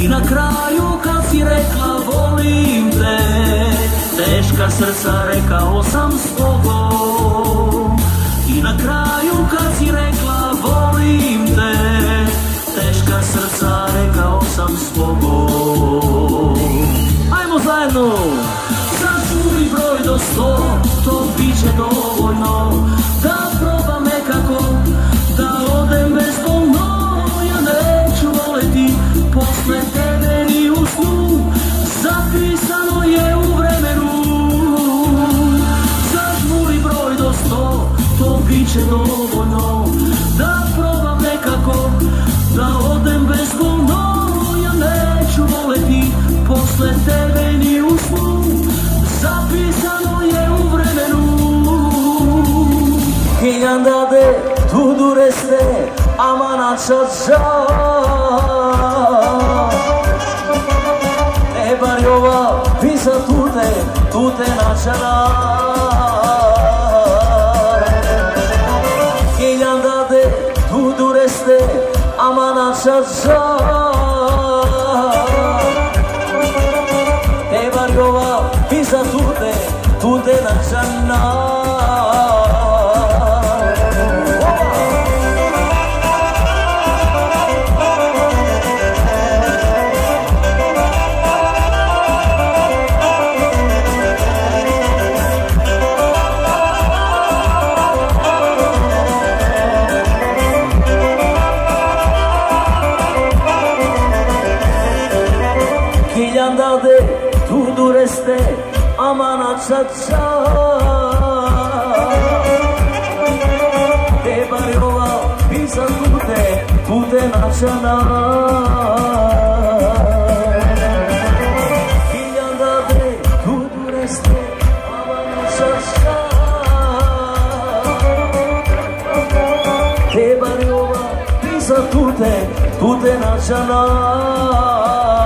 I na kraju kad si rekla volim te Teška srca rekao sam to bit će dovoljno Da probam nekako, da odem bezbolno Ja neću voleti posle tebe ni u snu Zapisano je u vremenu Hiljandade tu dureste amana čača E bar ova pisa tute, tute načana E bar ova pisa tute, tute načana Hiljandade tu dureste amana čača Te barjova pisa tute, tute načana Hiljandade tu dureste čača Te tute načana